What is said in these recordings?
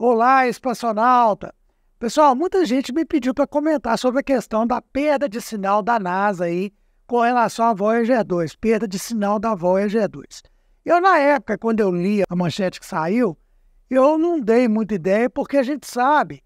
Olá, espaçonauta! Pessoal, muita gente me pediu para comentar sobre a questão da perda de sinal da NASA aí com relação à Voyager 2, perda de sinal da Voyager 2. Eu, na época, quando eu li a manchete que saiu, eu não dei muita ideia, porque a gente sabe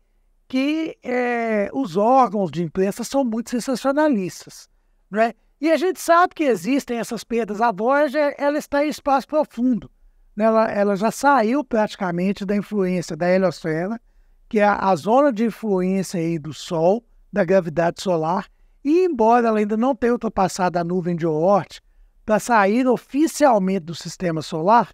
que é, os órgãos de imprensa são muito sensacionalistas. Né? E a gente sabe que existem essas perdas. A Voyager ela está em espaço profundo. Né? Ela, ela já saiu praticamente da influência da heliosfera, que é a zona de influência aí do Sol, da gravidade solar, e embora ela ainda não tenha ultrapassado a nuvem de Oort para sair oficialmente do sistema solar,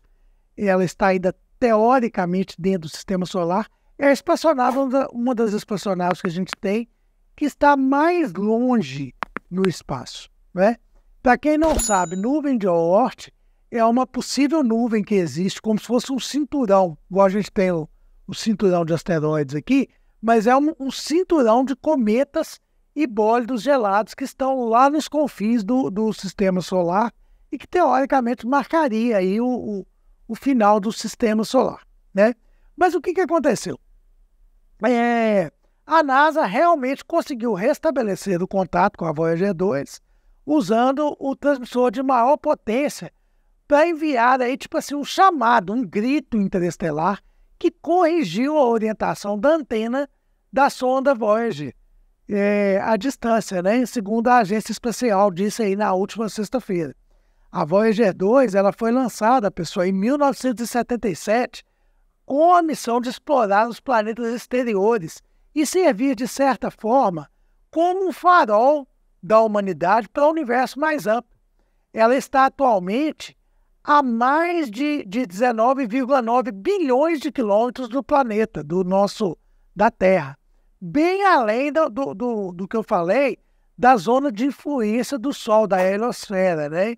ela está ainda teoricamente dentro do sistema solar, é a espaçonave, uma das espaçonaves que a gente tem, que está mais longe no espaço. Né? Para quem não sabe, nuvem de Oort é uma possível nuvem que existe, como se fosse um cinturão, igual a gente tem o, o cinturão de asteroides aqui, mas é um, um, cinturão de cometas e bólidos gelados que estão lá nos confins do, do sistema solar e que teoricamente marcaria aí o, o, o final do sistema solar. Né? Mas o que, que aconteceu? É, a NASA realmente conseguiu restabelecer o contato com a Voyager 2 usando o transmissor de maior potência para enviar aí, tipo assim, um chamado, um grito interestelar que corrigiu a orientação da antena da sonda Voyager é, à distância, né? Segundo a agência espacial disse aí na última sexta-feira. A Voyager 2 ela foi lançada, pessoal, em 1977 com a missão de explorar os planetas exteriores e servir, de certa forma, como um farol da humanidade para o universo mais amplo. Ela está atualmente a mais de, de 19,9 bilhões de quilômetros do planeta, do nosso, da Terra. Bem além do, do, do, do que eu falei, da zona de influência do Sol, da heliosfera, né?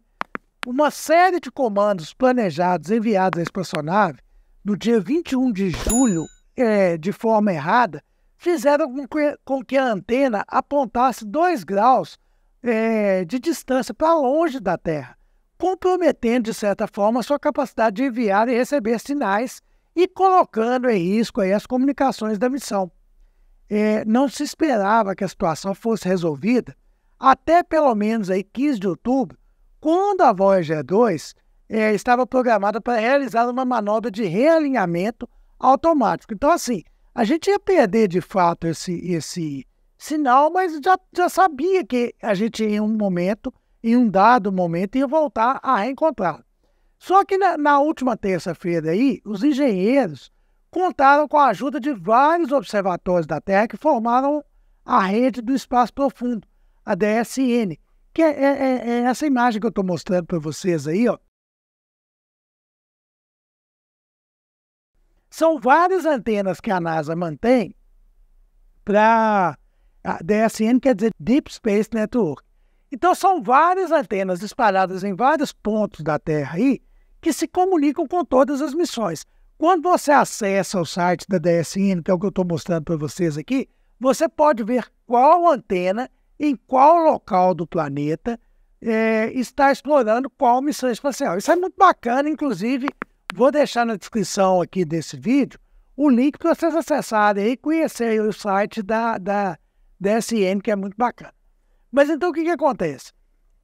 Uma série de comandos planejados enviados à espaçonave no dia 21 de julho, é, de forma errada, fizeram com que, com que a antena apontasse 2 graus é, de distância para longe da Terra comprometendo, de certa forma, a sua capacidade de enviar e receber sinais e colocando em risco as comunicações da missão. É, não se esperava que a situação fosse resolvida até pelo menos aí 15 de outubro, quando a Voyager 2 é, estava programada para realizar uma manobra de realinhamento automático. Então, assim, a gente ia perder de fato esse, esse sinal, mas já, já sabia que a gente, em um momento, em um dado momento, ia voltar a reencontrá-lo. Só que na, na última terça-feira aí, os engenheiros contaram com a ajuda de vários observatórios da Terra que formaram a rede do espaço profundo, a DSN, que é, é, é, é essa imagem que eu estou mostrando para vocês aí, ó. São várias antenas que a NASA mantém para a DSN, quer dizer Deep Space Network. Então, são várias antenas espalhadas em vários pontos da Terra aí que se comunicam com todas as missões. Quando você acessa o site da DSN, que é o que eu estou mostrando para vocês aqui, você pode ver qual antena, em qual local do planeta, é, está explorando qual missão espacial. Isso é muito bacana, inclusive, vou deixar na descrição aqui desse vídeo o link para vocês acessarem e conhecerem o site da, da DSN, que é muito bacana. Mas então o que, que acontece?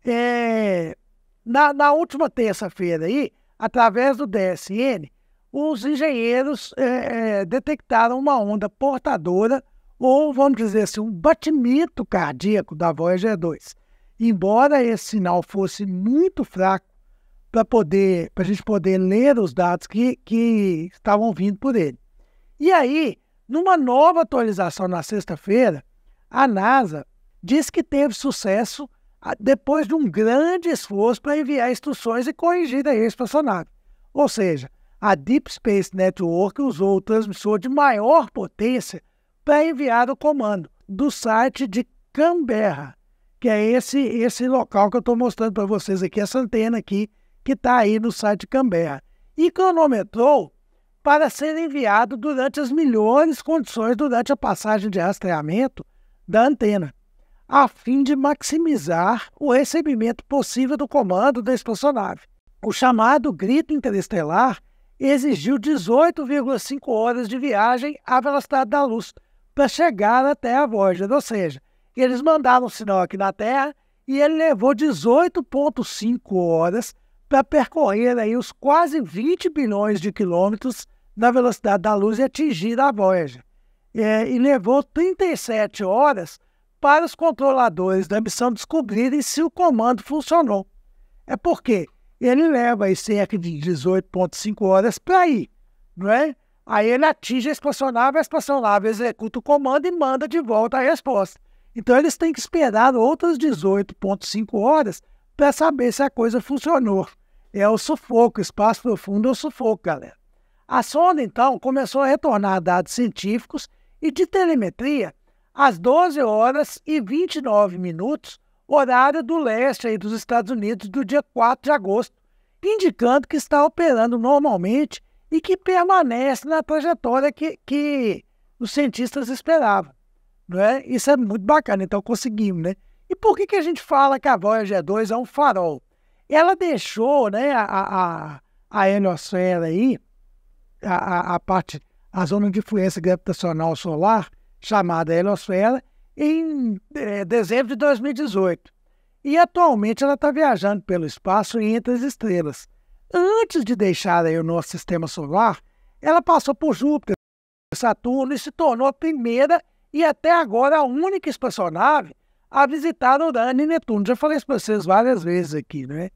É, na, na última terça-feira aí, através do DSN, os engenheiros é, detectaram uma onda portadora, ou vamos dizer assim, um batimento cardíaco da Voyager 2. Embora esse sinal fosse muito fraco para poder, para a gente poder ler os dados que, que estavam vindo por ele. E aí, numa nova atualização na sexta-feira, a NASA diz que teve sucesso ah, depois de um grande esforço para enviar instruções e corrigir a espaçonave. Ou seja, a Deep Space Network usou o transmissor de maior potência para enviar o comando do site de Canberra, que é esse, esse local que eu estou mostrando para vocês aqui, essa antena aqui, que está aí no site de Canberra. E cronometrou para ser enviado durante as melhores condições durante a passagem de rastreamento da antena a fim de maximizar o recebimento possível do comando da espaçonave. O chamado grito interestelar exigiu 18,5 horas de viagem à velocidade da luz para chegar até a Voyager. Ou seja, eles mandaram um sinal aqui na Terra e ele levou 18,5 horas para percorrer aí os quase 20 bilhões de quilômetros na velocidade da luz e atingir a Voyager. É, e levou 37 horas para os controladores da missão descobrirem se o comando funcionou. É porque ele leva aí cerca de 18,5 horas para ir, não é? Aí ele atinge a espaçonave, a espaçonave executa o comando e manda de volta a resposta. Então eles têm que esperar outras 18,5 horas para saber se a coisa funcionou. É o sufoco, espaço profundo é o sufoco, galera. A sonda, então, começou a retornar dados científicos e de telemetria às 12 horas e 29 minutos, horário do leste aí dos Estados Unidos, do dia 4 de agosto, indicando que está operando normalmente e que permanece na trajetória que, que os cientistas esperavam. Não é? Isso é muito bacana, então conseguimos, né? E por que, que a gente fala que a Voyager 2 é um farol? Ela deixou né, a, a, a heliosfera aí, a, a, parte, a zona de influência gravitacional solar, chamada heliosfera, em dezembro de 2018. E atualmente ela está viajando pelo espaço e entre as estrelas. Antes de deixar o nosso sistema solar, ela passou por Júpiter, Saturno e se tornou a primeira e até agora a única espaçonave a visitar Urano e Netuno. Já falei isso para vocês várias vezes aqui, né?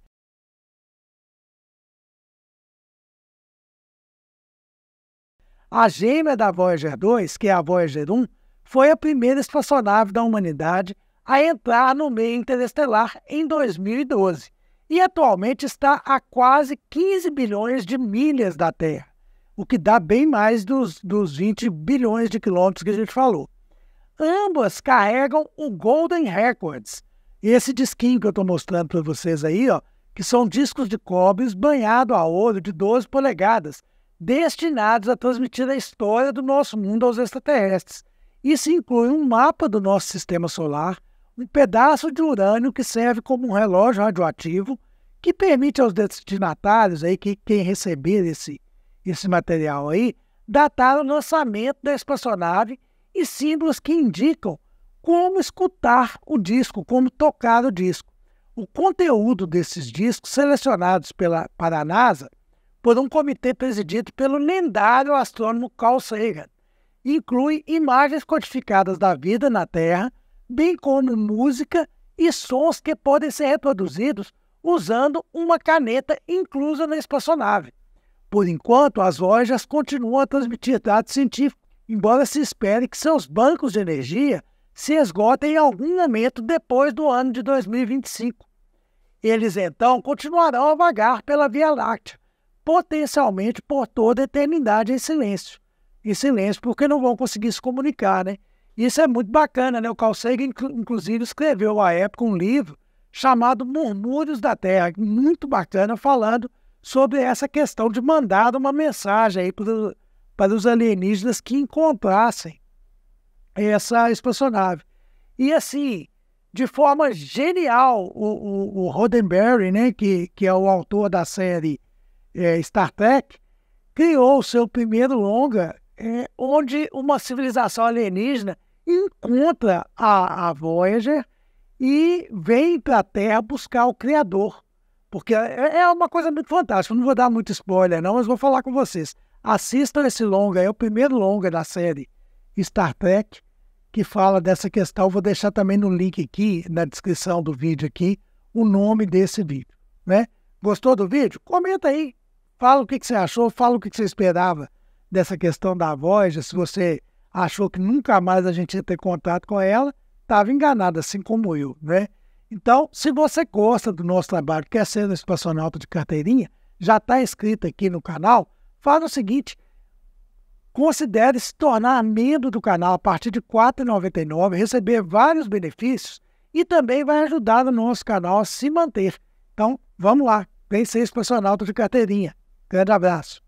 A gêmea da Voyager 2, que é a Voyager 1, foi a primeira espaçonave da humanidade a entrar no meio interestelar em 2012 e atualmente está a quase 15 bilhões de milhas da Terra, o que dá bem mais dos, dos 20 bilhões de quilômetros que a gente falou. Ambas carregam o Golden Records, esse disquinho que eu estou mostrando para vocês aí, ó, que são discos de cobre banhado a ouro de 12 polegadas, destinados a transmitir a história do nosso mundo aos extraterrestres. Isso inclui um mapa do nosso sistema solar, um pedaço de urânio que serve como um relógio radioativo que permite aos destinatários aí que quem receber esse esse material aí datar o lançamento da espaçonave e símbolos que indicam como escutar o disco, como tocar o disco. O conteúdo desses discos selecionados pela, para a NASA por um comitê presidido pelo lendário astrônomo Carl Sagan inclui imagens codificadas da vida na Terra bem como música e sons que podem ser reproduzidos usando uma caneta inclusa na espaçonave. Por enquanto, as lojas continuam a transmitir dados científicos, embora se espere que seus bancos de energia se esgotem em algum momento depois do ano de 2025. Eles então continuarão a vagar pela Via Láctea, potencialmente por toda a eternidade em silêncio. Em silêncio, porque não vão conseguir se comunicar, né? Isso é muito bacana, né? O Carl Sagan, inclusive, escreveu à época um livro chamado Murmúrios da Terra, muito bacana, falando sobre essa questão de mandar uma mensagem aí para, para os alienígenas que encontrassem essa espaçonave. E assim, de forma genial, o, o, o Roddenberry, né, que, que é o autor da série é, Star Trek, criou o seu primeiro longa é, onde uma civilização alienígena encontra a, a Voyager e vem para a Terra buscar o Criador. Porque é, é uma coisa muito fantástica. não vou dar muito spoiler, não, mas vou falar com vocês. Assistam esse longa, é o primeiro longa da série Star Trek, que fala dessa questão. Vou deixar também no link aqui, na descrição do vídeo aqui, o nome desse vídeo. Né? Gostou do vídeo? Comenta aí. Fala o que, que você achou, fala o que, que você esperava dessa questão da voz, se você achou que nunca mais a gente ia ter contato com ela, estava enganado, assim como eu, né? Então, se você gosta do nosso trabalho, quer ser um espaçonauta de carteirinha, já está inscrito aqui no canal, faz o seguinte, considere se tornar membro do canal a partir de R$ 4,99, receber vários benefícios e também vai ajudar o nosso canal a se manter. Então, vamos lá, vem ser espaçonauta de carteirinha. Grande abraço.